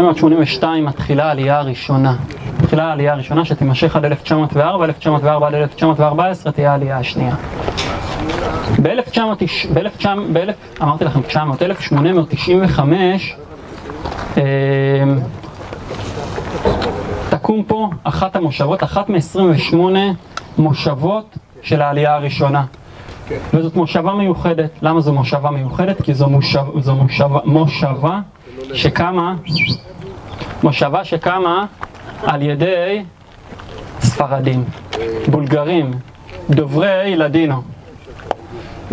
1982 מתחילה העלייה הראשונה, מתחילה העלייה הראשונה שתימשך עד 1904, 1904 עד 1914 תהיה העלייה השנייה. ב-1900, אמרתי לכם 900, 1895 תקום פה אחת המושבות, אחת מ-28 מושבות של העלייה הראשונה. וזאת מושבה מיוחדת. למה זו מושבה מיוחדת? כי זו מושבה, מושבה שקמה, מושבה שקמה על ידי ספרדים, בולגרים, דוברי לדינו.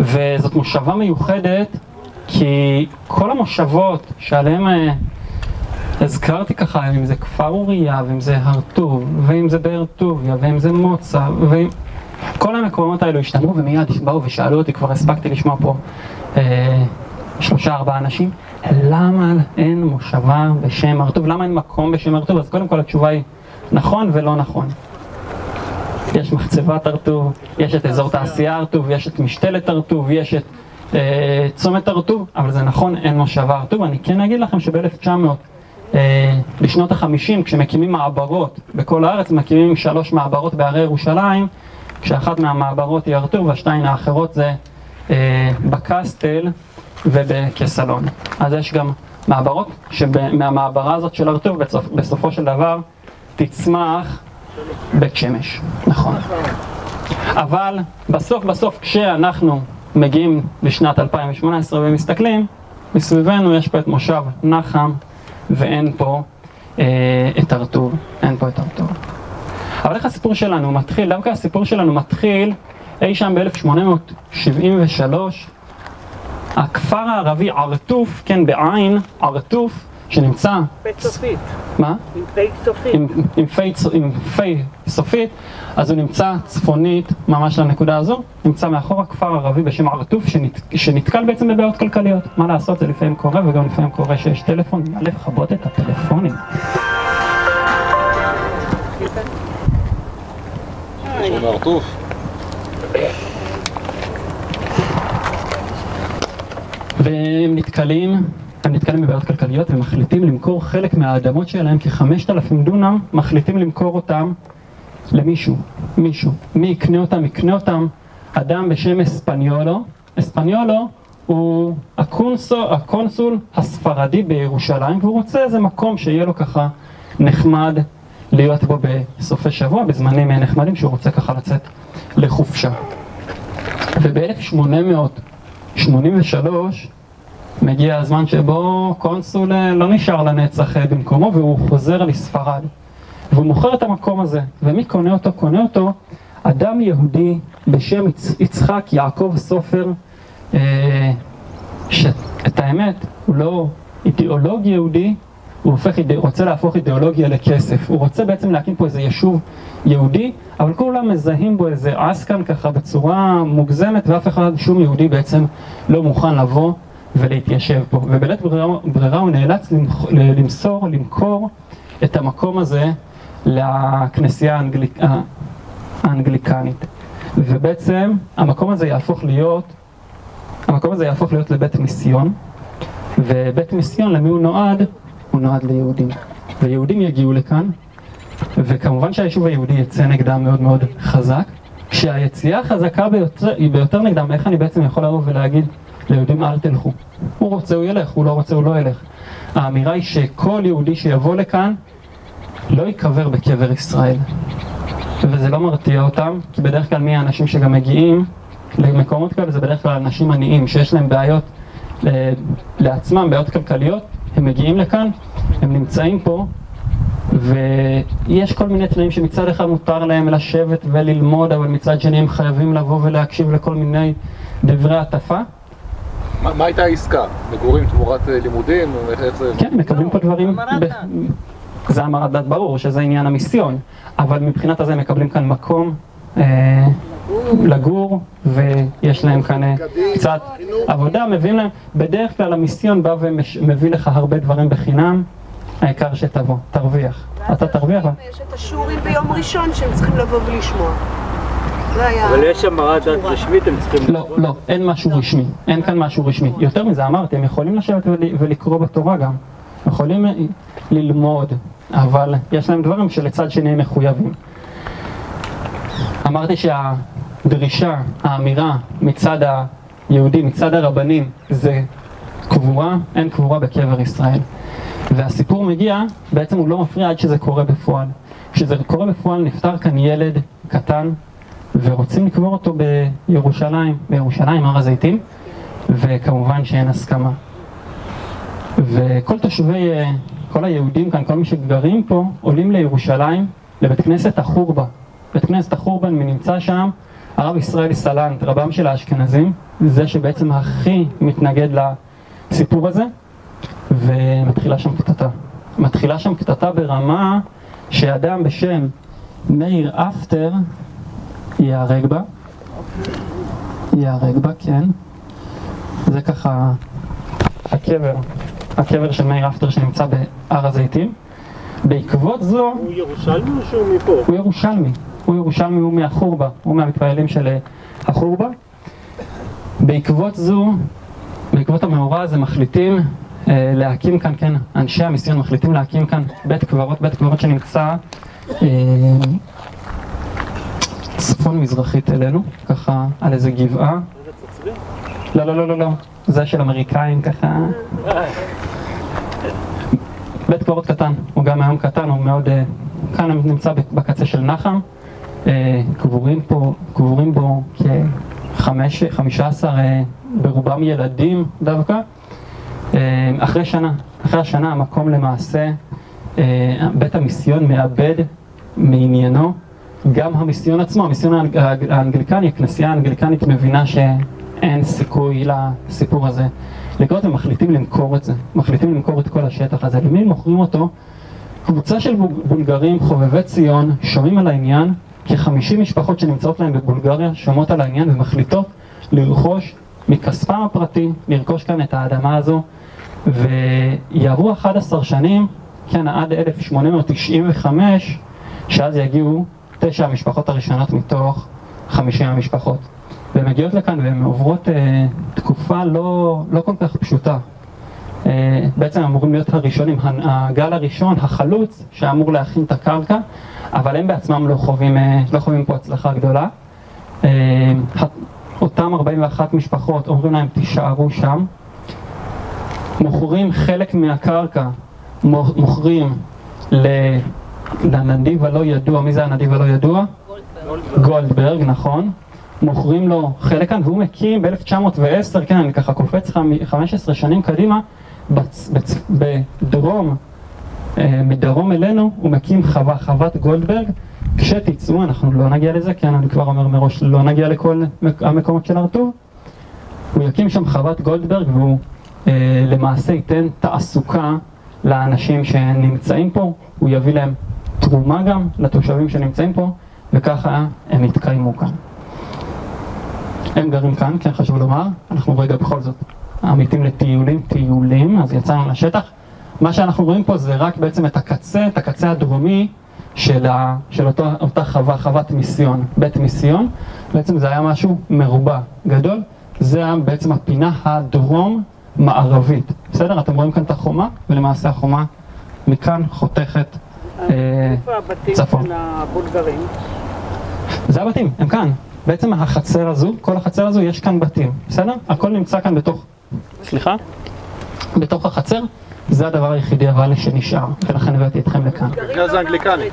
וזאת מושבה מיוחדת כי כל המושבות שעליהן אה, הזכרתי ככה, אם זה כפר אוריה, ואם זה הר טוב, ואם זה באר טוביה, ואם זה מוצא, ואם... כל המקומות האלו השתמרו ומיד באו ושאלו אותי, כבר הספקתי לשמוע פה אה, שלושה ארבעה אנשים, למה אין מושבה בשם הר טוב? למה אין מקום בשם הר טוב? אז קודם כל התשובה היא נכון ולא נכון. יש מחצבת הר טוב, יש את אזור תעשייה הר טוב, יש את משתלת הר טוב, יש את אה, צומת הר טוב, אבל זה נכון, אין מושבה הר טוב. אני כן אגיד לכם שב-1900 אה, בשנות החמישים, כשמקימים מעברות בכל הארץ, מקימים שלוש מעברות בהרי ירושלים, כשאחת מהמעברות היא ארתור והשתיים האחרות זה אה, בקסטל ובקסלון. אז יש גם מעברות שמהמעברה הזאת של בסופ, בסופו של דבר תצמח בית שמש, נכון. אבל בסוף בסוף כשאנחנו מגיעים לשנת 2018 ומסתכלים, מסביבנו יש פה את מושב נחם ואין פה אה, את ארתור, אין פה את ארתור. אבל איך הסיפור שלנו מתחיל? דווקא הסיפור שלנו מתחיל אי שם ב-1873, הכפר הערבי ערטוף, כן, בעין, ערטוף, שנמצא... פי סופית. מה? עם פי סופית. עם, עם, פי, עם פי סופית, אז הוא נמצא צפונית ממש לנקודה הזו, נמצא מאחור הכפר הערבי בשם ערטוף, שנת, שנתקל בעצם בבעיות כלכליות. מה לעשות, זה לפעמים קורה, וגם לפעמים קורה שיש טלפון, נא לכבות את הטלפונים. והם נתקלים, הם נתקלים בבעיות כלכליות ומחליטים למכור חלק מהאדמות שלהם, כ-5,000 דונם, מחליטים למכור אותם למישהו, מישהו. מי יקנה אותם? יקנה אותם אדם בשם אספניולו. אספניולו הוא הקונסול, הקונסול הספרדי בירושלים, והוא רוצה איזה מקום שיהיה לו ככה נחמד להיות בו בסופי שבוע, בזמנים נחמדים שהוא רוצה ככה לצאת לחופשה. וב-1883 מגיע הזמן שבו קונסול אה, לא נשאר לנצח אה, במקומו והוא חוזר לספרד. והוא מוכר את המקום הזה. ומי קונה אותו? קונה אותו אדם יהודי בשם יצחק יעקב סופר, אה, שאת האמת, הוא לא אידיאולוג יהודי, הוא הופך, רוצה להפוך אידיאולוגיה לכסף. הוא רוצה בעצם להקים פה איזה יישוב יהודי, אבל כולם מזהים בו איזה עסקן ככה בצורה מוגזמת, ואף אחד, שום יהודי בעצם לא מוכן לבוא ולהתיישב פה. ובלית ברירה, ברירה הוא נאלץ למסור, למכור את המקום הזה לכנסייה האנגליק, האנגליקנית. ובעצם המקום הזה יהפוך להיות, המקום הזה יהפוך להיות לבית מיסיון, ובית מיסיון למי הוא נועד? הוא נועד ליהודים. ויהודים יגיעו לכאן, וכמובן שהיישוב היהודי יצא נגדם מאוד מאוד חזק. כשהיציאה החזקה ביותר, היא ביותר נגדם, איך אני בעצם יכול לבוא ולהגיד ליהודים אל תלכו? הוא רוצה הוא ילך, הוא לא רוצה הוא לא ילך. האמירה היא שכל יהודי שיבוא לכאן לא ייקבר בקבר ישראל. וזה לא מרתיע אותם, כי בדרך כלל מי האנשים שגם מגיעים למקומות כאלה זה בדרך כלל אנשים עניים שיש להם בעיות אה, לעצמם, בעיות כלכליות, הם מגיעים לכאן, הם נמצאים פה, ויש כל מיני תנאים שמצד אחד מותר להם לשבת וללמוד, אבל מצד שני הם חייבים לבוא ולהקשיב לכל מיני דברי הטפה. מה, מה הייתה העסקה? מגורים תמורת אה, לימודים? איך זה... כן, מקבלים פה דברים... ב... זה המרת דת ברור, שזה עניין המיסיון, אבל מבחינת הזה מקבלים כאן מקום אה, לגור, ויש להם כאן אה, קצת עבודה, מביאים להם, בדרך כלל המיסיון בא ומביא לך הרבה דברים בחינם, העיקר שתבוא, תרוויח. אתה תרוויח. יש את השיעורים ביום ראשון שהם צריכים לבוא ולשמוע. אבל יש המרת דת רשמית, הם צריכים... לא, לא, אין משהו רשמי, אין כאן משהו רשמי. יותר מזה, אמרתי, הם יכולים לשבת ולקרוא בתורה גם. יכולים ללמוד, אבל יש להם דברים שלצד שני הם מחויבים. אמרתי שהדרישה, האמירה מצד היהודים, מצד הרבנים, זה קבורה, אין קבורה בקבר ישראל. והסיפור מגיע, בעצם הוא לא מפריע עד שזה קורה בפועל. כשזה קורה בפועל נפטר כאן ילד קטן ורוצים לקבור אותו בירושלים, בירושלים, הר הזיתים, וכמובן שאין הסכמה. וכל תושבי, כל היהודים כאן, כל מי שגרים פה, עולים לירושלים, לבית כנסת החורבה. בית כנסת החורבן, מי נמצא שם? הרב ישראל סלנט, רבם של האשכנזים, זה שבעצם הכי מתנגד לסיפור הזה, ומתחילה שם קטטה. מתחילה שם קטטה ברמה שאדם בשם מאיר אפטר ייהרג בה. ייהרג בה, כן. זה ככה הקבר, הקבר של מאיר אפטר שנמצא בהר הזיתים. בעקבות זו... הוא ירושלמי או שהוא מפה? הוא ירושלמי. הוא ירושלמי, הוא מהחורבה, הוא מהמתפללים של אה, החורבה. בעקבות זו, בעקבות המאורע הזה מחליטים אה, להקים כאן, כן, אנשי המיסיון מחליטים להקים כאן בית קברות, בית קברות שנמצא אה, צפון מזרחית אלינו, ככה על איזה גבעה. לא, לא, לא, לא, לא, זה של אמריקאים ככה. בית קברות קטן, הוא גם היום קטן, הוא מאוד, אה, כאן נמצא בקצה של נחם. קבורים פה, קבורים בו כחמישה עשר, ברובם ילדים דווקא. אחרי שנה, אחרי השנה המקום למעשה, בית המיסיון מאבד מעניינו גם המיסיון עצמו, המיסיון האנגליקני, הכנסייה האנגליקנית מבינה שאין סיכוי לסיפור הזה לקרות, הם מחליטים למכור את זה, מחליטים למכור את כל השטח הזה. למי מוכרים אותו? קבוצה של בולגרים חובבי ציון שומעים על העניין, כ-50 משפחות שנמצאות להם בבולגריה שומעות על העניין ומחליטות לרכוש מכספם הפרטי, לרכוש כאן את האדמה הזו, ויעברו 11 שנים, כן, עד 1895, שאז יגיעו תשע המשפחות הראשונות מתוך 50 המשפחות. והן מגיעות לכאן והן עוברות אה, תקופה לא, לא כל כך פשוטה. אה, בעצם אמורים להיות הראשונים, הגל הראשון, החלוץ, שאמור להכין את הקרקע, אבל הם בעצמם לא חווים, אה, לא חווים פה הצלחה גדולה. אה, אותם 41 משפחות אומרים להם תישארו שם, מוכרים חלק מהקרקע, מוכרים לנדיב הלא ידוע, מי זה הנדיב הלא ידוע? גולדברג. גולדברג, נכון. מוכרים לו חלק כאן, והוא מקים ב-1910, כן, אני ככה קופץ 15 שנים קדימה, בצ, בצ, בדרום, אה, מדרום אלינו, הוא מקים חווה, חוות גולדברג. כשתצאו, אנחנו לא נגיע לזה, כן, אני כבר אומר מראש, לא נגיע לכל המקומות של הרטוב. הוא יקים שם חוות גולדברג והוא אה, למעשה ייתן תעסוקה לאנשים שנמצאים פה, הוא יביא להם תרומה גם לתושבים שנמצאים פה, וככה הם יתקיימו כאן. הם גרים כאן, כן חשוב לומר, אנחנו רגע בכל זאת עמיתים לטיולים, טיולים, אז יצאנו לשטח. מה שאנחנו רואים פה זה רק בעצם את הקצה, את הקצה הדרומי של, ה, של אותו, אותה חווה, חוות מיסיון, בית מיסיון. בעצם זה היה משהו מרובע, גדול. זה היה בעצם הפינה הדרום מערבית. בסדר? אתם רואים כאן את החומה, ולמעשה החומה מכאן חותכת איפה הבתים של הבולגרים? זה הבתים, הם כאן. בעצם החצר הזו, כל החצר הזו, יש כאן בתים, בסדר? הכל נמצא כאן בתוך, סליחה? בתוך החצר, זה הדבר היחידי אבל שנשאר, ולכן הבאתי אתכם לכאן. המבנה הזה אנגליקני.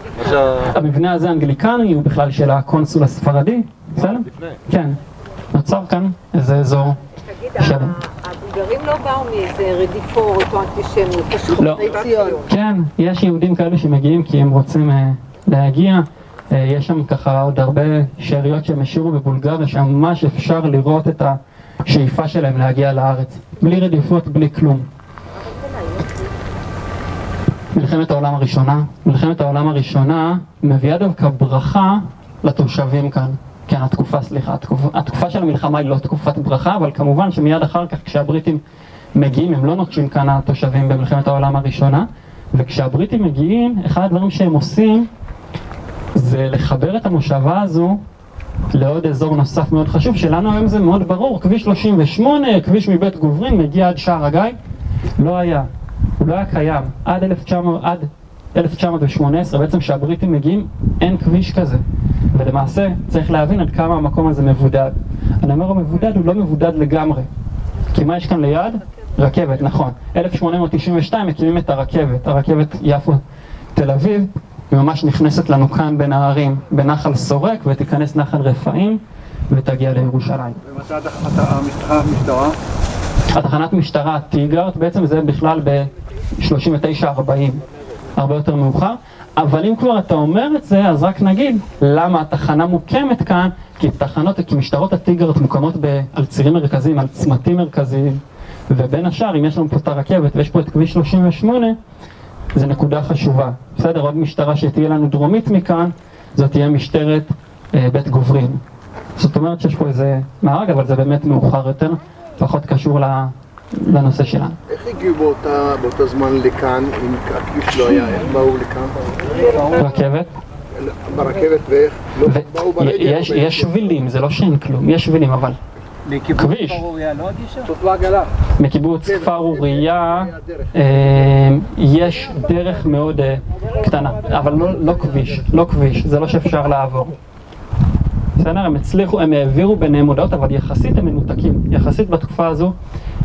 המבנה הזה אנגליקני הוא בכלל של הקונסול הספרדי, בסדר? כן. נוצר כאן איזה אזור שלם. הבולגרים לא באו מאיזה רדיפות או אנטישמיות, פשוט לא. ציון. כן, יש יהודים כאלה שמגיעים כי הם רוצים uh, להגיע. Uh, יש שם ככה עוד הרבה שאריות שהם השאירו בבולגריה, שממש אפשר לראות את השאיפה שלהם להגיע לארץ. בלי רדיפות, בלי כלום. מלחמת העולם הראשונה. מלחמת העולם הראשונה מביאה דווקא ברכה לתושבים כאן. כן, התקופה, סליחה, התקופה, התקופה של המלחמה היא לא תקופת ברכה, אבל כמובן שמיד אחר כך כשהבריטים מגיעים, הם לא נוטשים כאן התושבים במלחמת העולם הראשונה, וכשהבריטים מגיעים, אחד הדברים שהם עושים זה לחבר את המושבה הזו לעוד אזור נוסף מאוד חשוב, שלנו היום זה מאוד ברור, כביש 38, כביש מבית גוברין, מגיע עד שער הגיא, לא היה. הוא לא היה קיים עד 1900, עד 1918, בעצם כשהבריטים מגיעים, אין כביש כזה. ולמעשה צריך להבין עד כמה המקום הזה מבודד. אני אומר המבודד הוא לא מבודד לגמרי. כי מה יש כאן ליד? רכבת, נכון. 1892 מקימים את הרכבת, הרכבת יפו תל אביב, היא ממש נכנסת לנו כאן בין הערים, בנחל סורק, ותיכנס נחל רפאים, ותגיע לירושלים. ומתי המשטרה? התחנת משטרה טיגרט, בעצם זה בכלל ב-39-40, הרבה יותר מאוחר. אבל אם כבר אתה אומר את זה, אז רק נגיד למה התחנה מוקמת כאן, כי תחנות, כי משטרות הטיגרט מוקמות ב, על צירים מרכזיים, על צמתים מרכזיים, ובין השאר, אם יש לנו פה את הרכבת ויש פה את כביש 38, זה נקודה חשובה. בסדר, עוד משטרה שתהיה לנו דרומית מכאן, זאת תהיה משטרת אה, בית גוברין. זאת אומרת שיש פה איזה מארג, אבל זה באמת מאוחר יותר, פחות קשור לנושא שלנו. איך הגיעו באותה, באותו זמן לכאן, אם הכביש לא היה, איך באו לכאן? רכבת. ברכבת ואיך? לא באו ברגל? יש, יש שבילים, זה לא שאין כלום, יש שבילים, אבל כביש. מקיבוץ כפר אוריה אה, יש דרך מאוד אה, קטנה, אבל לא, לא כביש, לא כביש, זה לא שאפשר לעבור. בסדר? הם הצליחו, הם העבירו ביניהם הודעות, אבל יחסית הם מנותקים. יחסית בתקופה הזו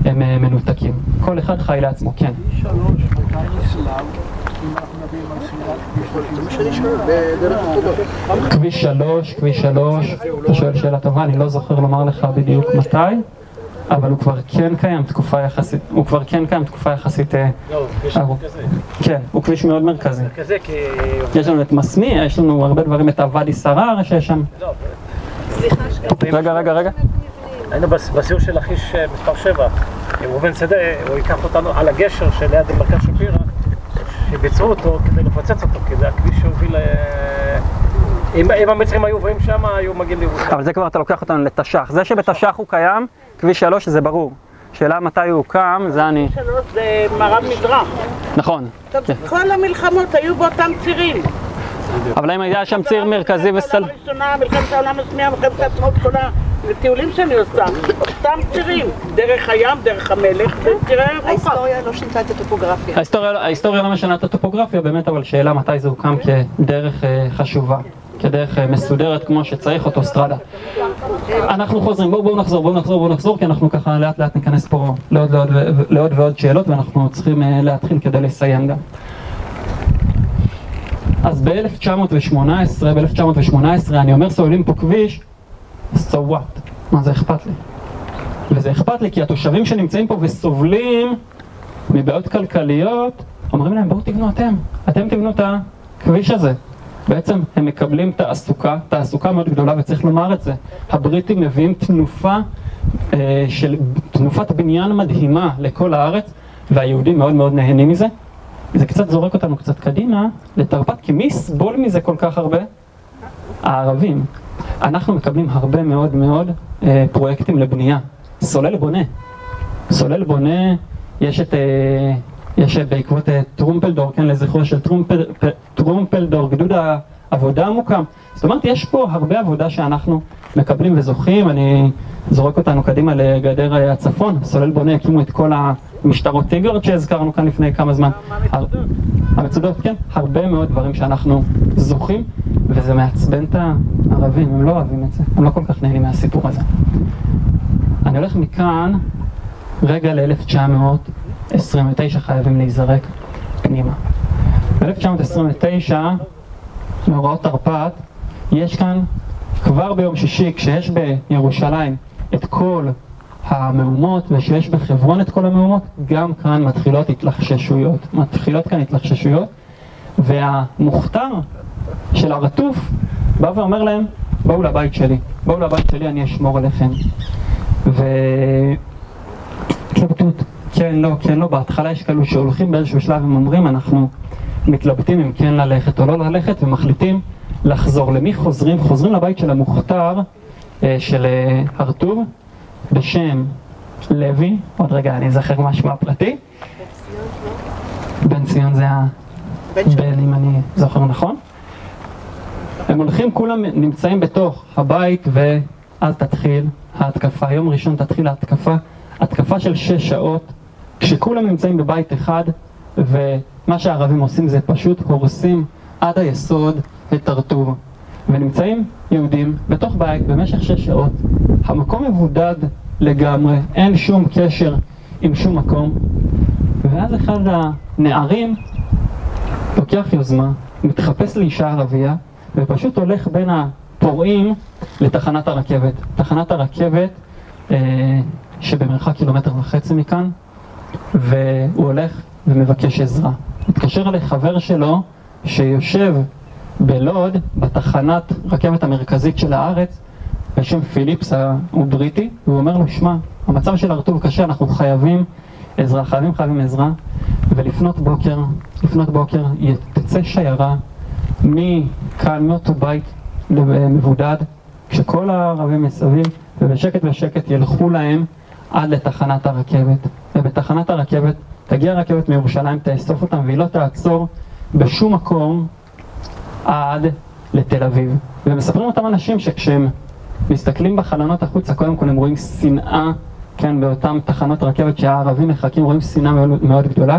הם אה, מנותקים. כל אחד חי לעצמו, כן. כביש שלוש, כביש שלוש, אתה שואל שאלה טובה, אני לא זוכר לומר לך בדיוק מתי, אבל הוא כבר כן קיים תקופה יחסית, הוא כבר כן קיים תקופה יחסית ארוך. כן, הוא כביש מאוד מרכזי. יש לנו את מסמי, יש לנו הרבה דברים, את הוואדי סרר שיש שם. רגע, רגע, רגע. היינו בסיור של לכיש מספר 7, עם ראובן שדה, הוא ייקח אותנו על הגשר שליד מרכז שפירא, שביצעו אותו כדי לפוצץ אותו, כי זה הכביש שהוביל... אם, אם המצרים היו עוברים שם, היו מגיעים לירושלים. אבל זה כבר אתה לוקח אותנו לתש"ח. זה שבתש"ח הוא קיים, כביש 3 זה ברור. שאלה מתי הוא הוקם, זה אני... כביש 3 זה מערב מזרח. נכון. טוב, כל המלחמות היו באותם צירים. אבל אם היה שם ציר מרכזי וסל... מלחמת העולם השנייה, מלחמת העצמאות, כל הטיולים שאני עושה, אותם צירים, דרך הים, דרך המלך, וצירי אירופה. ההיסטוריה לא שינתה את הטופוגרפיה. ההיסטוריה, ההיסטוריה לא משנה את הטופוגרפיה, באמת, אבל שאלה מתי זה הוקם כדרך אה, חשובה, כדרך אה, מסודרת כמו שצריך אוטוסטרדה. אנחנו חוזרים, בואו בוא נחזור, בואו נחזור, בואו נחזור, כי אנחנו ככה לאט לאט ניכנס פה לעוד, לעוד, לעוד ועוד שאלות, ואנחנו צריכים אה, להתחיל כדי לסיים גם. אז ב-1918, ב-1918 אני אומר סוללים פה כביש, so what? מה זה אכפת לי? וזה אכפת לי כי התושבים שנמצאים פה וסובלים מבעיות כלכליות, אומרים להם בואו תבנו אתם, אתם תבנו את הכביש הזה. בעצם הם מקבלים תעסוקה, תעסוקה מאוד גדולה וצריך לומר את זה. הבריטים מביאים תנופה אה, של, תנופת בניין מדהימה לכל הארץ והיהודים מאוד מאוד נהנים מזה. זה קצת זורק אותנו קצת קדימה לתרפ"ט, כי מי יסבול מזה כל כך הרבה? הערבים. אנחנו מקבלים הרבה מאוד מאוד אה, פרויקטים לבנייה. סולל בונה. סולל בונה, יש את... אה, יש בעקבות אה, טרומפלדור, כן, לזכרו של טרומפל, טרומפלדור, גדוד העבודה המוקם. זאת אומרת, יש פה הרבה עבודה שאנחנו מקבלים וזוכים. אני זורק אותנו קדימה לגדר הצפון. סולל בונה הקימו את כל המשטרות טיגרד שהזכרנו כאן לפני כמה זמן. המצודות, כן, הרבה מאוד דברים שאנחנו זוכים, וזה מעצבן את הערבים, הם לא אוהבים את זה, הם לא כל כך נהנים מהסיפור הזה. אני הולך מכאן רגע ל-1929, חייבים להיזרק פנימה. ב-1929, מאורעות תרפ"ט, יש כאן כבר ביום שישי, כשיש בירושלים את כל המהומות ושיש בחברון את כל המהומות, גם כאן מתחילות התלחששויות. מתחילות כאן התלחששויות, והמוכתר של הרטוף בא ואומר להם, בואו לבית שלי, בואו לבית שלי, אני אשמור עליכם. והתלבטות, כן, לא, כן, לא, בהתחלה יש כאלו שהולכים באיזשהו שלב, הם אומרים, אנחנו מתלבטים אם כן ללכת או לא ללכת, ומחליטים לחזור. למי חוזרים? חוזרים לבית של המוכתר אה, של אה, הרטוב, בשם לוי, עוד רגע אני אזכר מה שמו הפרטי. בן ציון זה הבן, אם אני זוכר נכון. הם הולכים, כולם נמצאים בתוך הבית, ואז תתחיל ההתקפה. יום ראשון תתחיל ההתקפה, התקפה של שש שעות, כשכולם נמצאים בבית אחד, ומה שהערבים עושים זה פשוט הורסים עד היסוד את טרטור. ונמצאים יהודים בתוך בית במשך שש שעות, המקום מבודד לגמרי, אין שום קשר עם שום מקום, ואז אחד הנערים לוקח יוזמה, מתחפש לאישה ערבייה, ופשוט הולך בין הפורעים לתחנת הרכבת. תחנת הרכבת אה, שבמרחק קילומטר וחצי מכאן, והוא הולך ומבקש עזרה. מתקשר לחבר שלו שיושב בלוד, בתחנת רכבת המרכזית של הארץ, בשם פיליפס, הוא בריטי, והוא אומר לו, שמע, המצב של הרטוב קשה, אנחנו חייבים עזרה, חייבים חייבים עזרה, ולפנות בוקר, לפנות בוקר תצא שיירה מכאן, מאותו בית מבודד, כשכל הערבים מסביב, ובשקט בשקט ילכו להם עד לתחנת הרכבת. ובתחנת הרכבת תגיע רכבת מירושלים, תאסוף אותם, והיא לא תעצור בשום מקום עד לתל אביב. ומספרים אותם אנשים שכשהם מסתכלים בחלונות החוצה, קודם כל הם רואים שנאה, כן, באותן תחנות רכבת שהערבים מחכים, רואים שנאה מאוד, מאוד גדולה.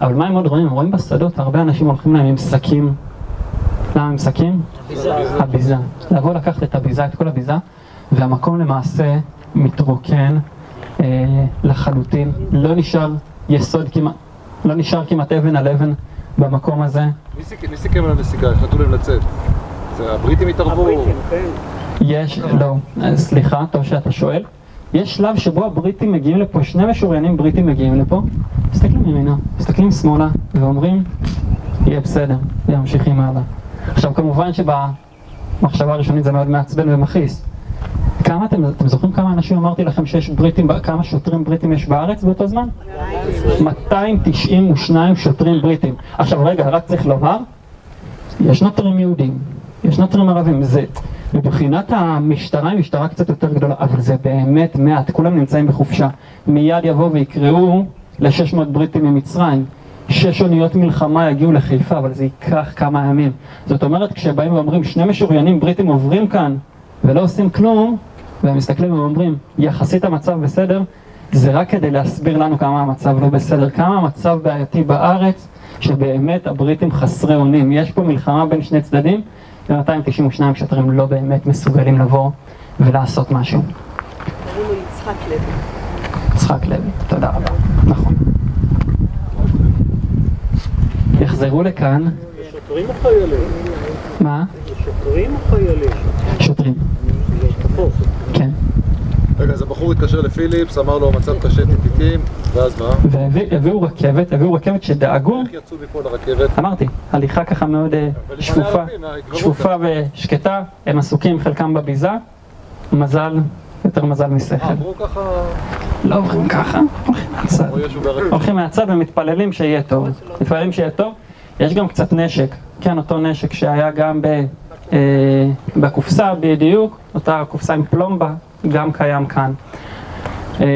אבל מה הם עוד רואים? הם רואים בשדות, הרבה אנשים הולכים להם עם שקים. למה עם שקים? הביזה. הביזה. לבוא לקחת את הביזה, את כל הביזה, והמקום למעשה מתרוקן אה, לחלוטין. לא נשאר יסוד כמעט, לא נשאר כמעט אבן על אבן במקום הזה. מי סיכם על הנסיגה? החלטו להם לצאת. זה הבריטים התערבו? כן. יש, לא, סליחה, טוב שאתה שואל. יש שלב שבו הבריטים מגיעים לפה, שני משוריינים בריטים מגיעים לפה, מסתכלים ימינה, מסתכלים שמאלה, ואומרים, יהיה בסדר, וממשיכים הלאה. עכשיו כמובן שבמחשבה הראשונית זה מאוד מעצבן ומכעיס. כמה אתם, אתם זוכרים כמה אנשים אמרתי לכם שיש בריטים, כמה שוטרים בריטים יש בארץ באותו זמן? 292 שוטרים בריטים. עכשיו רגע, רק צריך לומר, יש נוטרים יהודים, יש נוטרים ערבים, זה מבחינת המשטרה היא משטרה קצת יותר גדולה, אבל זה באמת מעט, כולם נמצאים בחופשה. מיד יבואו ויקראו ל-600 בריטים ממצרים. שש אוניות מלחמה יגיעו לחיפה, אבל זה ייקח כמה ימים. זאת אומרת, כשבאים ואומרים שני משוריינים בריטים עוברים כאן ולא עושים כלום, והם מסתכלים ואומרים, יחסית המצב בסדר, זה רק כדי להסביר לנו כמה המצב לא בסדר, כמה המצב בעייתי בארץ, שבאמת הבריטים חסרי אונים. יש פה מלחמה בין שני צדדים, ו-292 שוטרים לא באמת מסוגלים לבוא ולעשות משהו. קראו לו יצחק לוי. יצחק לוי, תודה רבה. נכון. יחזרו לכאן, שוטרים או חיילים? מה? שוטרים או חיילים? שוטרים. כן. רגע, אז הבחור התקשר לפיליפס, אמר לו המצב קשה טיטיטים, ואז מה? והביאו רכבת, הביאו רכבת שדאגו, איך יצאו מפה לרכבת? אמרתי, הליכה ככה מאוד אה, הערבים, ההתגרות שקופה ושקטה, הם עסוקים חלקם בביזה, מזל, יותר מזל אה, משכל. עברו ככה... לא עוברים ככה, הולכים מהצד. הולכים מהצד ומתפללים שיהיה טוב. מתפללים שיהיה טוב. יש גם קצת נשק, כן, אותו נשק שהיה גם ב, אה, בקופסה בדיוק, אותה קופסה עם פלומבה, גם קיים כאן. אה,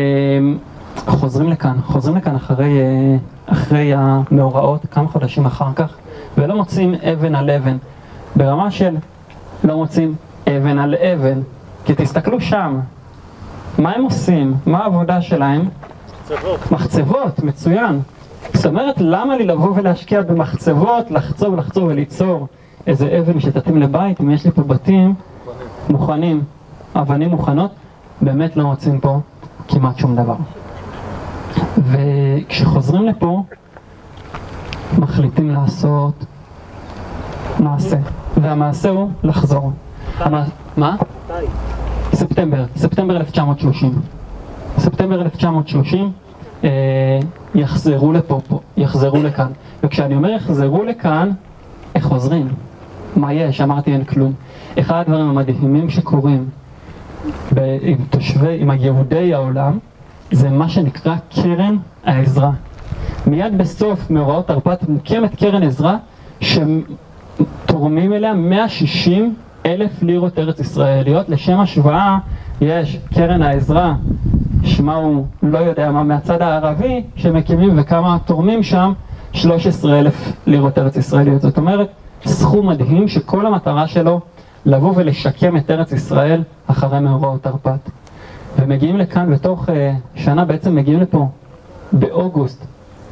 חוזרים לכאן, חוזרים לכאן אחרי, אה, אחרי המאורעות, כמה חודשים אחר כך, ולא מוצאים אבן על אבן. ברמה של לא מוצאים אבן על אבן. כי תסתכלו שם, מה הם עושים? מה העבודה שלהם? צוות. מחצבות, מצוין. זאת אומרת, למה לי לבוא ולהשקיע במחצבות, לחצוב, לחצוב וליצור איזה אבן שתתאים לבית, אם יש לי פה בתים מוכנים, אבנים מוכנות, באמת לא מוצאים פה כמעט שום דבר. וכשחוזרים לפה, מחליטים לעשות מעשה, והמעשה הוא לחזור. מה? ספטמבר, ספטמבר 1930. ספטמבר 1930 אה, יחזרו לפה, פה, יחזרו לכאן. וכשאני אומר יחזרו לכאן, איך חוזרים? מה יש? אמרתי אין כלום. אחד הדברים המדהימים שקורים עם תושבי, עם יהודי העולם, זה מה שנקרא קרן העזרה. מיד בסוף מאורעות תרפ"ט מוקמת קרן עזרה שתורמים אליה 160 אלף לירות ארץ ישראליות. לשם השוואה, יש קרן העזרה, שמה הוא לא יודע מה מהצד הערבי, שמקימים וכמה תורמים שם 13 אלף לירות ארץ ישראליות. זאת אומרת, סכום מדהים שכל המטרה שלו לבוא ולשקם את ארץ ישראל אחרי מאורעות תרפ"ט. ומגיעים לכאן בתוך uh, שנה, בעצם מגיעים לפה באוגוסט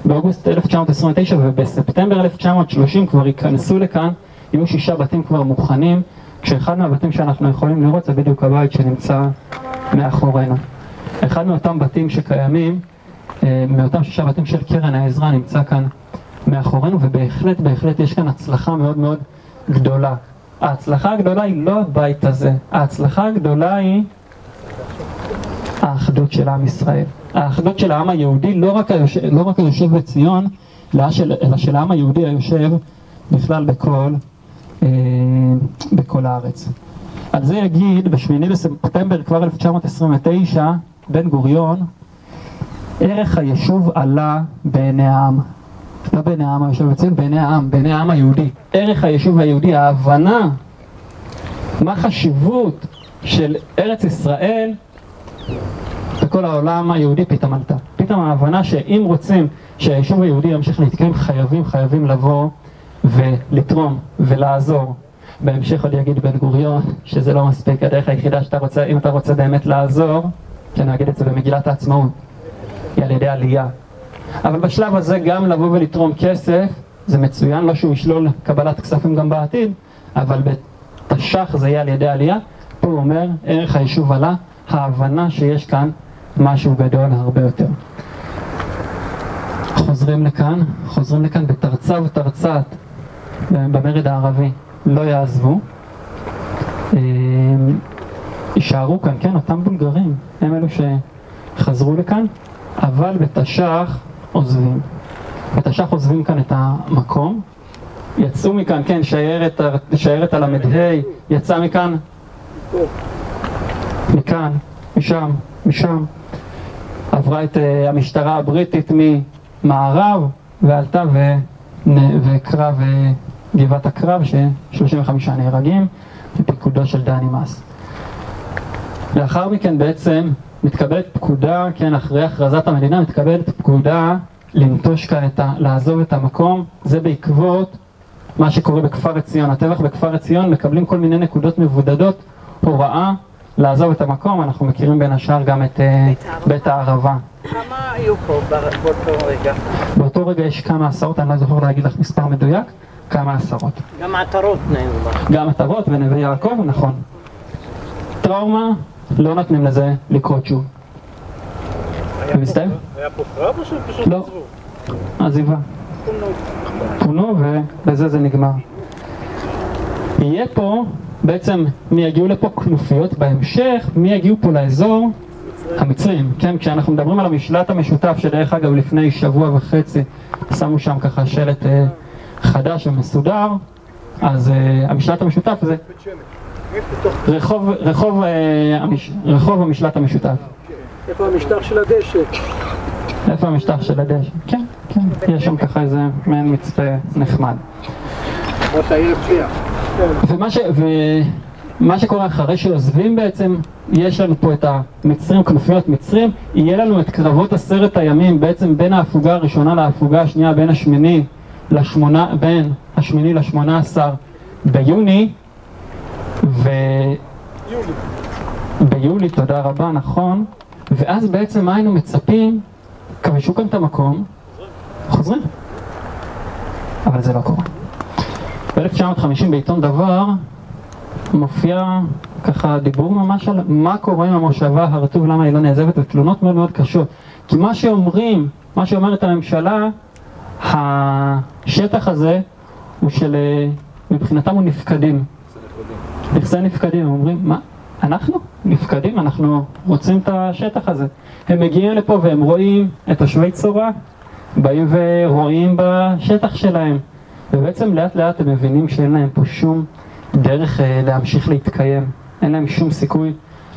באוגוסט 1929 ובספטמבר 1930 כבר ייכנסו לכאן, יהיו שישה בתים כבר מוכנים, כשאחד מהבתים שאנחנו יכולים לראות זה בדיוק הבית שנמצא מאחורינו. אחד מאותם בתים שקיימים, אה, מאותם שישה בתים של קרן העזרא נמצא כאן מאחורינו, ובהחלט, בהחלט יש כאן הצלחה מאוד מאוד גדולה. ההצלחה הגדולה היא לא הבית הזה, ההצלחה הגדולה היא האחדות של עם ישראל. האחדות של העם היהודי, לא רק, היושב, לא רק היושב בציון, אלא של, אלא של העם היהודי היושב בכלל בכל, אה, בכל הארץ. על זה יגיד בשמיני בספטמבר כבר 1929 בן גוריון, ערך היישוב עלה בעיני העם. לא בעיני העם היושב בציון, בעיני העם, בעיני העם היהודי. ערך היישוב היהודי, ההבנה מה החשיבות של ארץ ישראל בכל העולם היהודי פתאום עלתה. פתאום ההבנה שאם רוצים שהיישוב היהודי ימשיך להתקיים, חייבים, חייבים לבוא ולתרום ולעזור. בהמשך עוד יגיד בן גוריון שזה לא מספיק, הדרך היחידה שאתה רוצה, אם אתה רוצה באמת לעזור, שאני אגיד את זה במגילת העצמאות, היא על ידי עלייה. אבל בשלב הזה גם לבוא ולתרום כסף, זה מצוין, לא שהוא ישלול קבלת כספים גם בעתיד, אבל בתש"ח זה יהיה על ידי עלייה. פה הוא אומר, ערך היישוב עלה, ההבנה שיש כאן משהו גדול הרבה יותר. חוזרים לכאן, חוזרים לכאן בתרצה ותרצת במרד הערבי, לא יעזבו. אה, יישארו כאן, כן, אותם בולגרים, הם אלו שחזרו לכאן, אבל בתש"ח עוזבים. בתש"ח עוזבים כאן את המקום, יצאו מכאן, כן, שיירת, שיירת הל"ה יצא מכאן, מכאן, משם, משם, עברה את uh, המשטרה הבריטית ממערב ועלתה וקרב, uh, גבעת הקרב, ש-35 נהרגים, בפיקודו של דני מס. לאחר מכן בעצם מתקבלת פקודה, כן, אחרי הכרזת המדינה, מתקבלת פקודה לנטוש כאן, את ה, לעזוב את המקום, זה בעקבות מה שקורה בכפר עציון. הטבח בכפר עציון מקבלים כל מיני נקודות מבודדות, הוראה לעזוב את המקום, אנחנו מכירים בין השאר גם את אה, בית הערבה. כמה היו פה באותו רגע? באותו רגע יש כמה עשרות, אני לא זוכר להגיד לך מספר מדויק, כמה עשרות. גם עטרות נהנו גם עטרות ונווה יעקב, נכון. טראומה, לא נותנים לזה לקרות שוב. זה מסתיים? היה פה קרב או שהם פשוט לא. עזבו? עזיבה. פונו ובזה זה נגמר. יהיה פה, בעצם, מי יגיעו לפה כנופיות בהמשך, מי יגיעו פה לאזור? המצרים, כן? כשאנחנו מדברים על המשלט המשותף, שדרך אגב לפני שבוע וחצי שמו שם ככה שלט אה, חדש ומסודר, אז אה, המשלט המשותף זה רחוב, רחוב, אה, המש, רחוב המשלט המשותף. איפה המשטח של הדשא? איפה המשטח של הדשא? כן, כן, יש שם ככה איזה מעין מצפה נחמד. הבטיח. ומה, ש... ומה שקורה אחרי שעוזבים בעצם, יש לנו פה את המצרים, כנופיות מצרים, יהיה לנו את קרבות עשרת הימים בעצם בין ההפוגה הראשונה להפוגה השנייה, בין השמיני לשמונה, בין השמיני לשמונה עשר ביוני, ו... ביולי, תודה רבה, נכון, ואז בעצם מה היינו מצפים? כבשו כאן את המקום, חוזרים. אבל זה לא קורה. ב-1950 בעיתון דבר מופיע ככה דיבור ממש על מה קורה עם המושבה הרטוב, למה היא לא נעזבת, ותלונות מאוד מאוד קשות. כי מה שאומרים, מה שאומרת הממשלה, השטח הזה הוא של, מבחינתם הוא נפקדים. נכסי נפקדים, הם אומרים, מה? אנחנו נפקדים, אנחנו רוצים את השטח הזה. הם מגיעים לפה והם רואים את תושבי צורה, באים ורואים בשטח שלהם. ובעצם לאט לאט הם מבינים שאין להם פה שום דרך אה, להמשיך להתקיים. אין להם שום סיכוי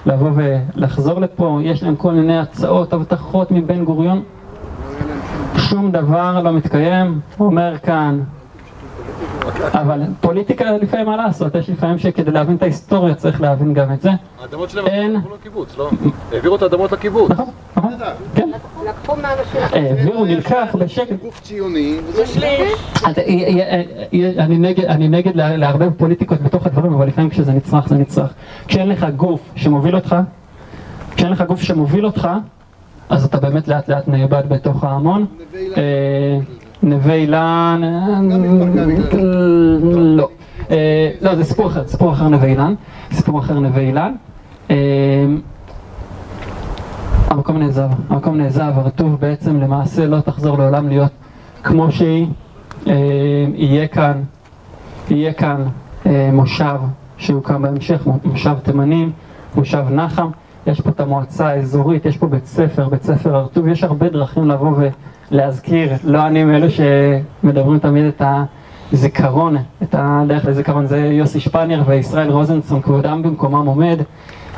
לבוא ולחזור לפה, יש להם כל מיני הצעות, הבטחות מבן גוריון. שום דבר לא מתקיים, אומר כאן. אבל פוליטיקה לפעמים מה לעשות, יש לפעמים שכדי להבין את ההיסטוריה צריך להבין גם את זה. האדמות שלהם אין. עברו לקיבוץ, לא? העבירו את האדמות לקיבוץ. נכון, נכון, כן. לקחו מאנשים העבירו, נלקח בשקט. גוף ציוני, וזה אז, אה, אה, אה, אני נגד, אני נגד לה- לערבב פוליטיקות בתוך הדברים, אבל לפעמים כשזה נצרך זה נצרך. כשאין לך גוף שמוביל אותך, כשאין לך גוף שמוביל אותך, אז אתה באמת לאט לאט נאבד בתוך ההמון. נווה אילן, אה, לא. אה, לא, זה סיפור אחר, סיפור אחר נווה אילן. סיפור אחר נווה אילן. אה, המקום נעזב, המקום נעזב, הרטוב בעצם למעשה לא תחזור לעולם להיות כמו שהיא. יהיה כאן, יהיה כאן מושב שיוקם בהמשך, מושב תימנים, מושב נחם. יש פה את המועצה האזורית, יש פה בית ספר, בית ספר הרטוב, יש הרבה דרכים לבוא ולהזכיר, לא אני מאלו שמדברים תמיד את הזיכרון, את הדרך לזיכרון, זה יוסי שפנייר וישראל רוזנצון, כבודם במקומם עומד,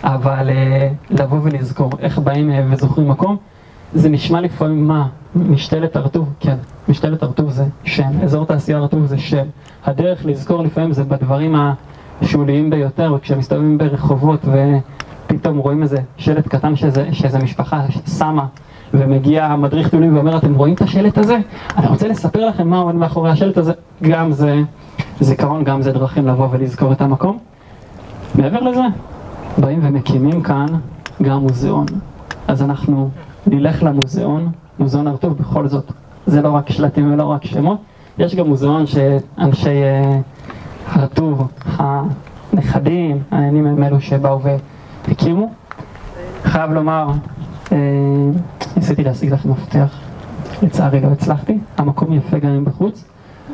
אבל אה, לבוא ולזכור איך באים אה, וזוכרים מקום, זה נשמע לפעמים מה, משתלת הרטוב, כן, משתלת הרטוב זה שם, אזור תעשייה הרטוב זה שם, הדרך לזכור לפעמים זה בדברים השוליים ביותר, וכשמסתובבים ברחובות ו... פתאום רואים איזה שלט קטן שזה משפחה שמה ומגיע המדריך טיולים ואומר אתם רואים את השלט הזה? אני רוצה לספר לכם מה עומד מאחורי השלט הזה. גם זה זיכרון, גם זה דרכים לבוא ולזכור את המקום. מעבר לזה, באים ומקימים כאן גם מוזיאון. אז אנחנו נלך למוזיאון, מוזיאון הרטוב בכל זאת. זה לא רק שלטים ולא רק שמות. יש גם מוזיאון שאנשי uh, הרטוב, הנכדים, העניינים הם אלו שבאו ו... הקימו. חייב לומר, אה, ניסיתי להשיג לכם מפתח, לצערי לא הצלחתי. המקום יפה גם אם בחוץ,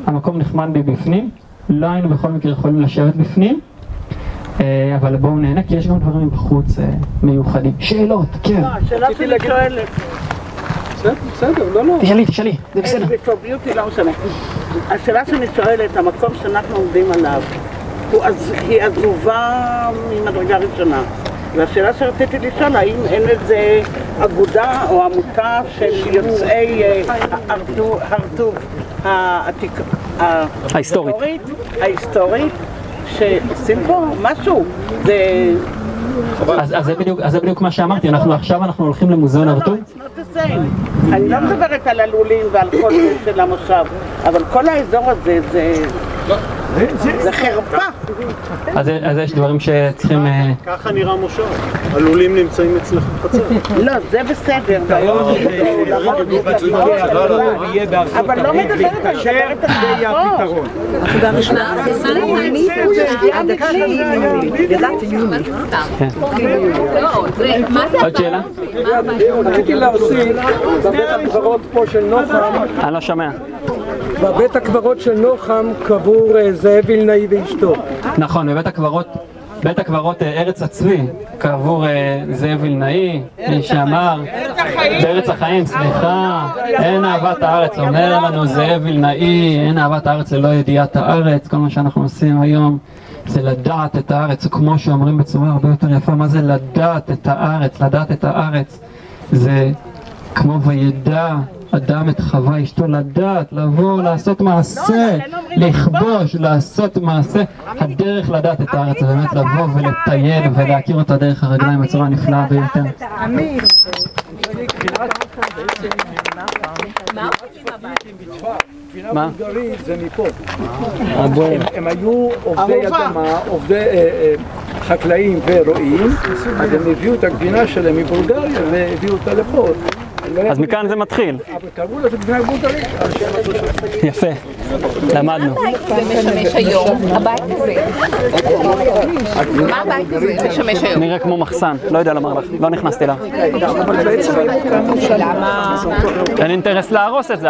המקום נחמד בי בפנים, לא היינו בכל מקרה יכולים לשבת בפנים, אה, אבל בואו נהנה, כי יש גם דברים בחוץ אה, מיוחדים. שאלות, כן. השאלה שלי שואלת. בסדר, לא, לא. תשאלי, תשאלי, זה בסדר. for beauty, לא משנה. השאלה שאני שואלת, המקום שאנחנו עומדים עליו, היא עזובה ממדרגה ראשונה. והשאלה שרציתי לשאול, האם אין איזה אגודה או עמותה של יוצאי אה, הרטוב, ההיסטורית. ההיסטורית, שעושים פה משהו. זה... אז אז זה בדיוק- אז זה בדיוק מה שאמרתי, אנחנו עכשיו אנחנו הולכים למוזיאון לא, not the same. אני לא מדברת על הלולים ועל כל זה של המושב, אבל כל האזור הזה זה... זה חרפה. אז אז יש דברים שצריכים... אה, ככה נראה מושב. הלולים נמצאים אצלך בחצר. לא, זה בסדר. אבל לא מדברת, אני מדברת על. עוד שאלה? רציתי להוסיף, בבית הקברות פה של נוחם, אני לא שומע. בבית הקברות של נוחם קבור אה, זאב וילנאי ואשתו. נכון, בבית הקברות, בית הקברות אה, ארץ הצבי, קבור אה, זאב וילנאי, מי שאמר, בארץ החיים, סליחה, אין אהבת הארץ, אומר לנו זאב וילנאי, אין אהבת הארץ ללא ידיעת הארץ, כל מה שאנחנו עושים היום זה לדעת את הארץ, כמו שאומרים בצורה הרבה יותר יפה, מה זה לדעת את הארץ, לדעת את הארץ, זה כמו וידע אדם את חווה אשתו לדעת, לבוא, לעשות מעשה, לכבוש, לעשות מעשה. הדרך לדעת את הארץ זה באמת לבוא ולטייל ולהכיר אותה דרך הרגליים בצורה הנפלאה ביותר. מה? זה מפה. הם, הם היו עובדי אדמה, עובדי אה, אה, חקלאים ורועים, אז הם הביאו את הגבינה שלהם מבולגריה והביאו אותה לפה. אז מכאן זה מתחיל. אבל קראו לזה גבינה בולגרית, על שם הזו של- יפה, למדנו. משמש היום? הבית הזה. מה הבית הזה משמש היום? נראה כמו מחסן, לא יודע לומר לך, לא נכנסתי אליו. למה? אין אינטרס להרוס את זה.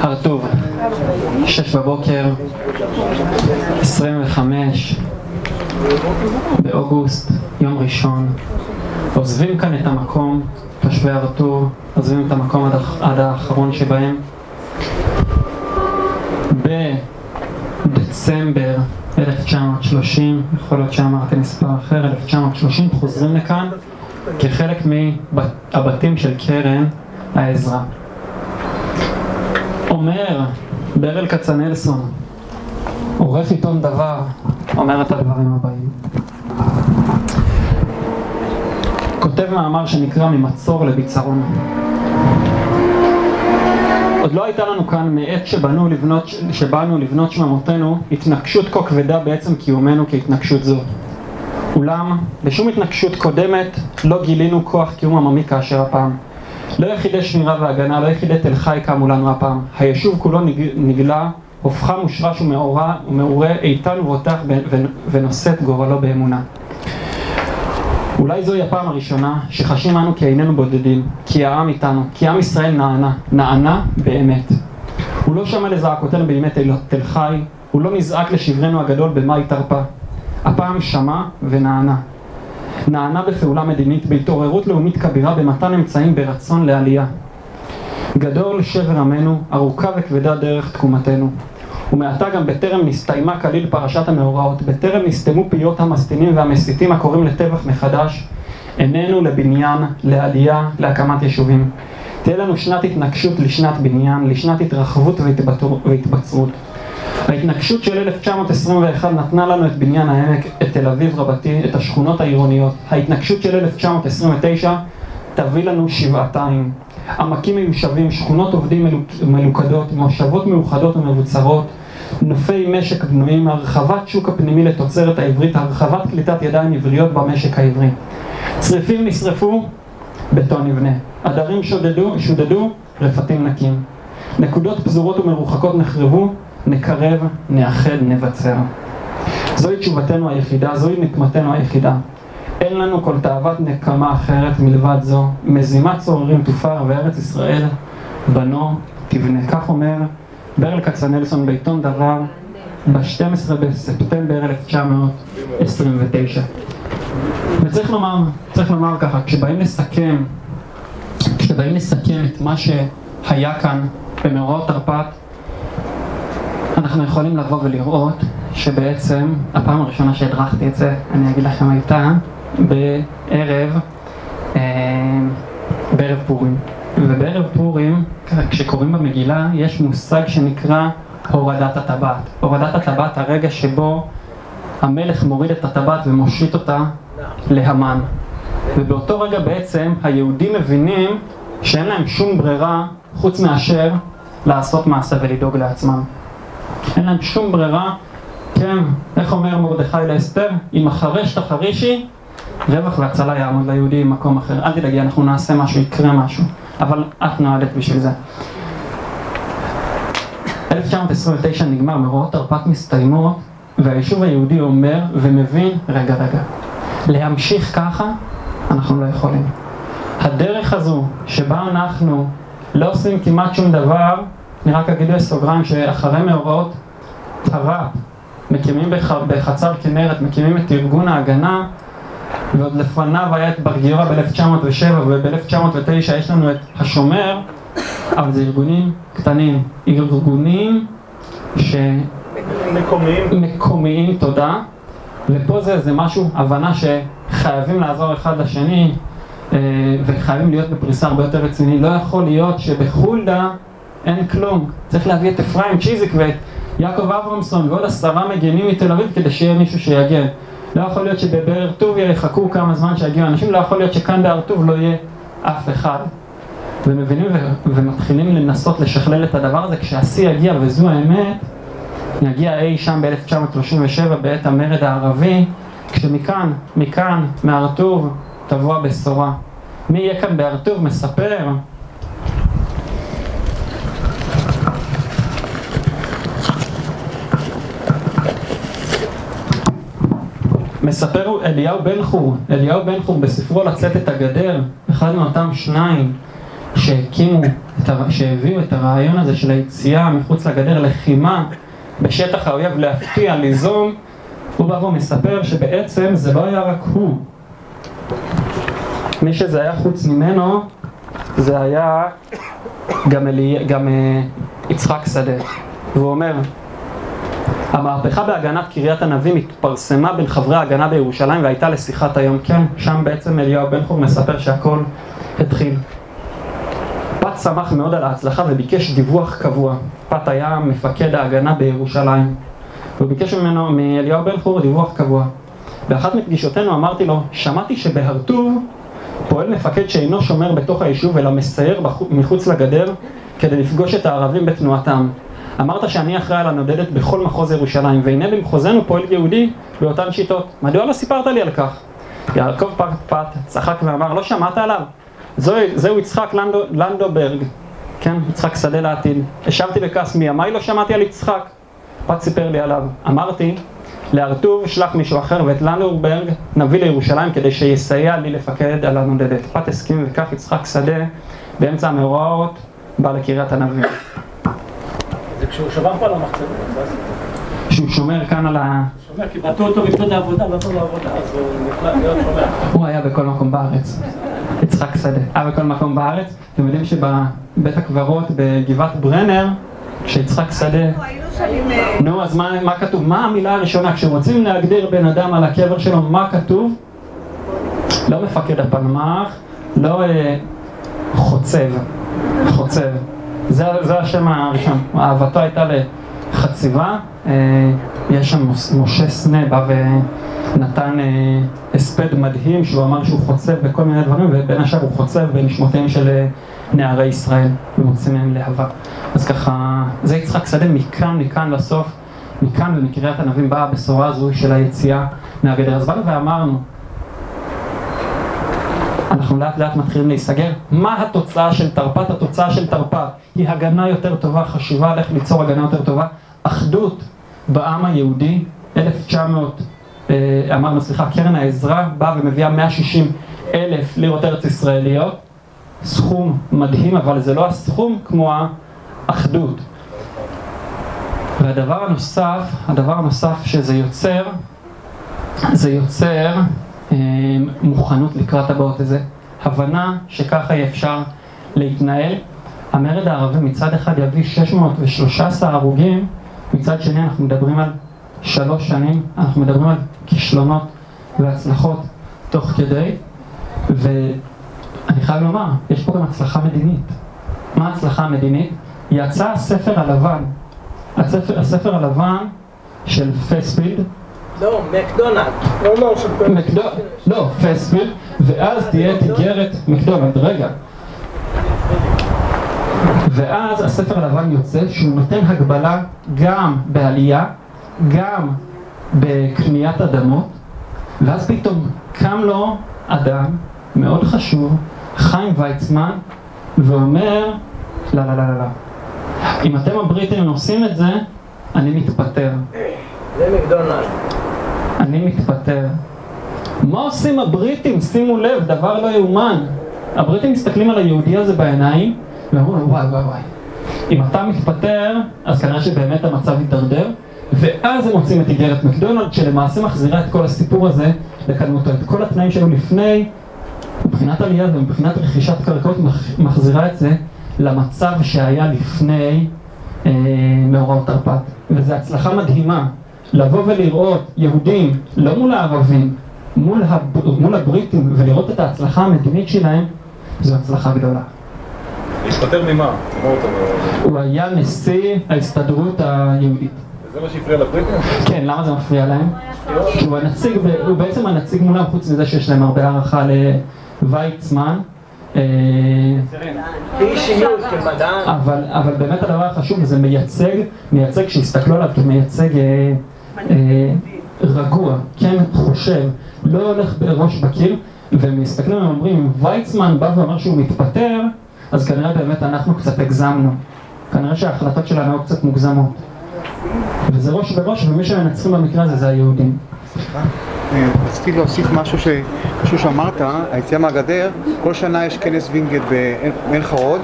הרטוב, שש בבוקר, 25 באוגוסט, יום ראשון. עוזבים כאן את המקום, תושבי הרטוב, עוזבים את המקום עד, עד האחרון שבהם. בדצמבר 1930, יכול להיות שאמרתי מספר אחר, 1930, חוזרים לכאן כחלק מהבתים של קרן העזרא. אומר ברל כצנלסון, עורך עיתון דבר, אומר את הדברים הבאים. כותב מאמר שנקרא ממצור לביצרון. עוד לא הייתה לנו כאן מעת שבנו לבנות, שבאנו לבנות שממותינו התנגשות כה כבדה בעצם קיומנו כהתנגשות זו. אולם, בשום התנגשות קודמת לא גילינו כוח קיום עממי כאשר הפעם. לא יחידי שמירה והגנה, לא יחידי תל חי קמו לנו הפעם. היישוב כולו נגלה, הופכה מושרש ומעורה, איתן ובוטח ונושא את גורלו באמונה. אולי זוהי הפעם הראשונה שחשים אנו כי איננו בודדים, כי העם איתנו, כי עם ישראל נענה, נענה באמת. הוא לא שמע לזעקותינו בימי תל חי, הוא לא נזעק לשברנו הגדול במאי תרפ"א. הפעם שמע ונענה. נענה בפעולה מדינית, בהתעוררות לאומית כבירה, במתן אמצעים ברצון לעלייה. גדול שבר עמנו, ארוכה וכבדה דרך תקומתנו. ומעתה גם בטרם נסתיימה כליל פרשת המאורעות, בטרם נסתמו פיות המסטינים והמסיתים הקוראים לטבח מחדש, איננו לבניין, לעלייה, להקמת יישובים. תהיה לנו שנת התנגשות לשנת בניין, לשנת התרחבות והתבצרות. ההתנגשות של 1921 נתנה לנו את בניין העמק, את תל אביב רבתי, את השכונות העירוניות. ההתנגשות של 1929 תביא לנו שבעתיים. עמקים מיושבים, שכונות עובדים מלוכדות, מושבות מאוחדות ומבוצרות, נופי משק בנויים, הרחבת שוק הפנימי לתוצרת העברית, הרחבת קליטת ידיים עבריות במשק העברי. צריפים נשרפו, בטון נבנה. עדרים שודדו, שודדו, רפתים נקים. נקודות פזורות ומרוחקות נחרבו, נקרב, נאחד, נבצר. זוהי תשובתנו היחידה, זוהי נקמתנו היחידה. אין לנו כל תאוות נקמה אחרת מלבד זו. מזימת צוררים תופר וארץ ישראל בנו תבנה. כך אומר ברל כצנלסון בעיתון דבר ב-12 בספטמבר 1929. וצריך לומר, צריך לומר ככה, כשבאים לסכם, כשבאים לסכם את מה שהיה כאן במאורעות תרפ"ט, אנחנו יכולים לבוא ולראות שבעצם הפעם הראשונה שהדרכתי את זה, אני אגיד לכם, הייתה בערב, אה, בערב פורים. ובערב פורים, כשקוראים במגילה, יש מושג שנקרא הורדת הטבעת. הורדת הטבעת, הרגע שבו המלך מוריד את הטבעת ומושיט אותה להמן. ובאותו רגע בעצם היהודים מבינים שאין להם שום ברירה חוץ מאשר לעשות מעשה ולדאוג לעצמם. אין להם שום ברירה, כן, איך אומר מרדכי לאסתר? אם החרש תחרישי, רווח והצלה יעמוד ליהודי במקום אחר. אל תדאגי, אנחנו נעשה משהו, יקרה משהו. אבל את נועדת בשביל זה. 1929 נגמר, מאורעות תרפ"ט מסתיימות, והיישוב היהודי אומר ומבין, רגע, רגע, להמשיך ככה, אנחנו לא יכולים. הדרך הזו, שבה אנחנו לא עושים כמעט שום דבר, אני רק אגיד בסוגריים שאחרי מאורעות תר"פ, מקימים בח... בחצר כנרת, מקימים את ארגון ההגנה, ועוד לפניו היה את בר גיורא ב-1907 וב-1909 יש לנו את השומר, אבל זה ארגונים קטנים, ארגונים ש... מקומיים. מקומיים, תודה. ופה זה, זה משהו, הבנה שחייבים לעזור אחד לשני אה, וחייבים להיות בפריסה הרבה יותר רציני. לא יכול להיות שבחולדה אין כלום. צריך להביא את אפרים צ'יזיק ואת יעקב אברמסון ועוד עשרה מגנים מתל אביב כדי שיהיה מישהו שיגן. לא יכול להיות שבבאר טוביה יחכו כמה זמן שיגיעו אנשים, לא יכול להיות שכאן בהר טוב לא יהיה אף אחד. ומבינים ומתחילים לנסות לשכלל את הדבר הזה, כשהשיא יגיע, וזו האמת, יגיע אי שם ב-1937 בעת המרד הערבי, כשמכאן, מכאן, מהר טוב, תבוא הבשורה. מי יהיה כאן בהר טוב מספר מספר אליהו בן חור, אליהו בן חור בספרו לצאת את הגדר, אחד מאותם שניים שהקימו, שהביאו את הרעיון הזה של היציאה מחוץ לגדר, לחימה בשטח האויב, להפתיע, ליזום, הוא בא ומספר שבעצם זה לא היה רק הוא. מי שזה היה חוץ ממנו, זה היה גם, אלי, גם uh, יצחק שדה. והוא אומר, המהפכה בהגנת קריית ענבים התפרסמה בין חברי ההגנה בירושלים והייתה לשיחת היום. כן, שם בעצם אליהו בן חור מספר שהכל התחיל. פת שמח מאוד על ההצלחה וביקש דיווח קבוע. פת היה מפקד ההגנה בירושלים. והוא ביקש ממנו, מאליהו בן חור, דיווח קבוע. באחת מפגישותינו אמרתי לו, שמעתי שבהר טוב פועל מפקד שאינו שומר בתוך היישוב אלא מסייר מחוץ לגדר כדי לפגוש את הערבים בתנועתם. אמרת שאני אחראי על הנודדת בכל מחוז ירושלים, והנה במחוזנו פועל יהודי באותן שיטות. מדוע לא סיפרת לי על כך? יעקב פרפט צחק ואמר, לא שמעת עליו? זהו, זהו יצחק לנדו, לנדוברג, כן, יצחק שדה לעתיד. השבתי בכעס מימיי לא שמעתי על יצחק. פת סיפר לי עליו. אמרתי, להרטוב שלח מישהו אחר ואת לנדוברג נביא לירושלים כדי שיסייע לי לפקד על הנודדת. פת הסכים וכך יצחק שדה באמצע המאורעות בא לקריית הנביא. כשהוא שבר פה על המחצבות, שהוא שומר כאן על ה... שומר, כי בעטו אותו לפנות העבודה, לא טוב לעבודה, אז הוא נקלט להיות שומר. הוא היה בכל מקום בארץ. יצחק שדה. היה בכל מקום בארץ. אתם יודעים שבבית הקברות בגבעת ברנר, כשיצחק שדה... נו, אז מה, מה כתוב? מה המילה הראשונה? כשרוצים להגדיר בן אדם על הקבר שלו, מה כתוב? לא מפקד הפלמ"ח, לא אה, חוצב. חוצב. זה, זה השם הראשון. אהבתו הייתה לחציבה. אה, יש שם משה סנה בא ונתן אה, הספד מדהים שהוא אמר שהוא חוצב בכל מיני דברים ובין השאר הוא חוצב בנשמותיהם של אה, נערי ישראל ומוצאים מהם להבה. אז ככה, זה יצחק שדה מכאן, מכאן לסוף, מכאן ומקריאת ענבים באה הבשורה הזו של היציאה מהגדר. אז ואמרנו, אנחנו לאט לאט מתחילים להיסגר. מה התוצאה של תרפ"ט? התוצאה של תרפ"ט היא הגנה יותר טובה, חשיבה על איך ליצור הגנה יותר טובה, אחדות בעם היהודי, 1900, אה, אמרנו סליחה, קרן העזרה באה ומביאה 160 אלף לירות ארץ ישראליות, סכום מדהים, אבל זה לא הסכום כמו האחדות. והדבר הנוסף, הדבר הנוסף שזה יוצר, זה יוצר מוכנות לקראת הבאות הזה, הבנה שככה יהיה אפשר להתנהל. המרד הערבי מצד אחד יביא 613 הרוגים, מצד שני אנחנו מדברים על שלוש שנים, אנחנו מדברים על כישלונות והצלחות תוך כדי, ואני חייב לומר, יש פה גם הצלחה מדינית. מה ההצלחה המדינית? יצא הספר הלבן, הספר, הספר הלבן של פספילד, לא, מקדונלד. לא, לא, של. לא, פספילד, ואז תהיה את איגרת מקדונלד, רגע. ואז הספר הלבן יוצא שהוא נותן הגבלה גם בעלייה, גם בקניית אדמות, ואז פתאום קם לו אדם מאוד חשוב, חיים ויצמן, ואומר, לא, לא, לא, לא, לא. אם אתם הבריטים עושים את זה, אני מתפטר. זה מקדונלד. אני מתפטר. מה עושים הבריטים? שימו לב, דבר לא יאומן. הבריטים מסתכלים על היהודי הזה בעיניים, ואומרים לו, וואי וואי וואי. אם אתה מתפטר, אז כנראה שבאמת המצב יידרדר, ואז הם מוצאים את איגרת מקדונלד, שלמעשה מחזירה את כל הסיפור הזה לקדמותו. את כל התנאים שהיו לפני, מבחינת עלייה ומבחינת רכישת קרקעות, מחזירה את זה למצב שהיה לפני אה, מאורעות תרפ"ט. וזו הצלחה מדהימה. לבוא ולראות יהודים, לא מול הערבים, מול, הב... מול הבריטים, ולראות את ההצלחה המדינית שלהם, זו הצלחה גדולה. להתפטר ממה? הוא היה נשיא ההסתדרות היהודית. זה מה שהפריע לבריטים? כן, למה זה מפריע להם? כי הוא הנציג, הוא בעצם הנציג מולם, חוץ מזה שיש להם הרבה הערכה לוויצמן. אה. אבל, אבל באמת הדבר החשוב זה מייצג, מייצג שהסתכלו עליו כמייצג רגוע, כן, חושב, לא הולך בראש בקיר, ומסתכלים ואומרים, אם ויצמן בא ואומר שהוא מתפטר, אז כנראה באמת אנחנו קצת הגזמנו. כנראה שההחלטות שלנו היו קצת מוגזמות. וזה ראש בראש, ומי שמנצחים במקרה הזה זה היהודים. אה, רציתי להוסיף משהו ש... משהו שאמרת, היציאה מהגדר, כל שנה יש כנס וינגייט בעין חרוד,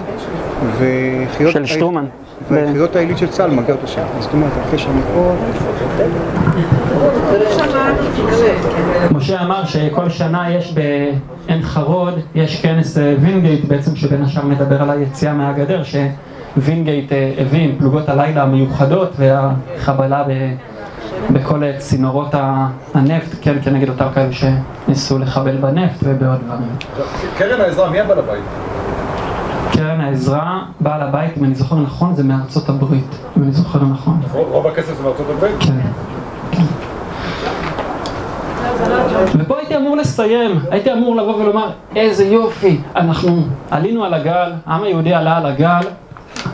וחיות... של שטרומן. ויחידות העילית של צה"ל מגיעות לשם. זאת אומרת, הקשר מאוד... משה אמר שכל שנה יש בעין חרוד, יש כנס אה, וינגייט בעצם שבין השאר מדבר על היציאה מהגדר, שווינגייט אה, הביא עם פלוגות הלילה המיוחדות והחבלה ב... בכל צינורות הנפט, כן, כנגד אותם כאלה שניסו לחבל בנפט ובעוד דברים. קרן העזרה, מי הבעל הבית? קרן העזרה, בעל הבית, אם אני זוכר נכון, זה מארצות הברית, אם אני זוכר נכון. רוב הכסף זה מארצות הברית? כן, כן. ופה הייתי אמור לסיים, הייתי אמור לבוא ולומר, איזה יופי, אנחנו עלינו על הגל, העם היהודי עלה על הגל,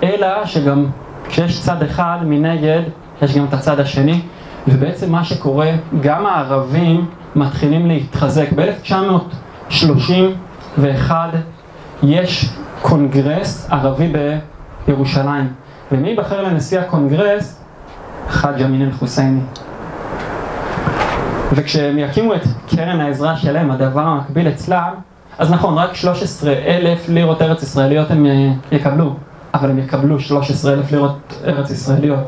אלא שגם כשיש צד אחד מנגד, יש גם את הצד השני, ובעצם מה שקורה, גם הערבים מתחילים להתחזק. ב-1931 יש קונגרס ערבי בירושלים. ומי ייבחר לנשיא הקונגרס? חאג' אמין אל-חוסייני. וכשהם יקימו את קרן העזרה שלהם, הדבר המקביל אצלם, אז נכון, רק 13 אלף לירות ארץ ישראליות הם אה, יקבלו, אבל הם יקבלו 13 אלף לירות ארץ ישראליות.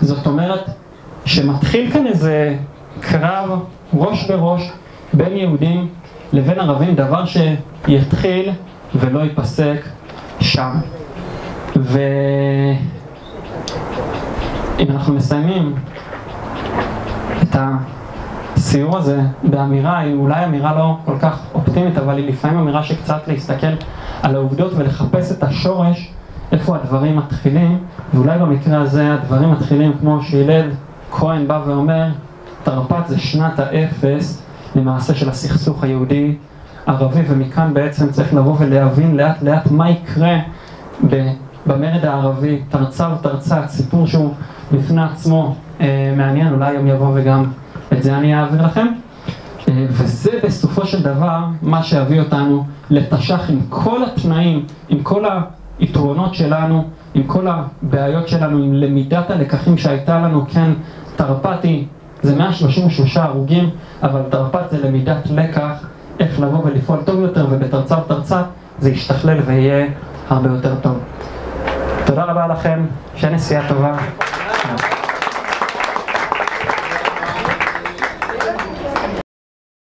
זאת אומרת שמתחיל כאן איזה קרב ראש בראש בין יהודים לבין ערבים, דבר שיתחיל ולא ייפסק שם. ואם אנחנו מסיימים את הסיור הזה באמירה, היא אולי אמירה לא כל כך אופטימית, אבל היא לפעמים אמירה שקצת להסתכל על העובדות ולחפש את השורש, איפה הדברים מתחילים, ואולי במקרה הזה הדברים מתחילים כמו שהילד כהן בא ואומר, תרפ"ט זה שנת האפס למעשה של הסכסוך היהודי ערבי, ומכאן בעצם צריך לבוא ולהבין לאט לאט מה יקרה במרד הערבי, תרצה ותרצה, סיפור שהוא בפני עצמו אה, מעניין, אולי יום יבוא וגם את זה אני אעביר לכם. אה, וזה בסופו של דבר מה שיביא אותנו לתש"ח עם כל התנאים, עם כל היתרונות שלנו, עם כל הבעיות שלנו, עם למידת הלקחים שהייתה לנו, כן, תרפ"טי זה 133 הרוגים, אבל תרפ"ט זה למידת לקח, איך לבוא ולפעול טוב יותר, ובתרצה ותרצה זה ישתכלל ויהיה הרבה יותר טוב. תודה רבה לכם, שנסיעה טובה.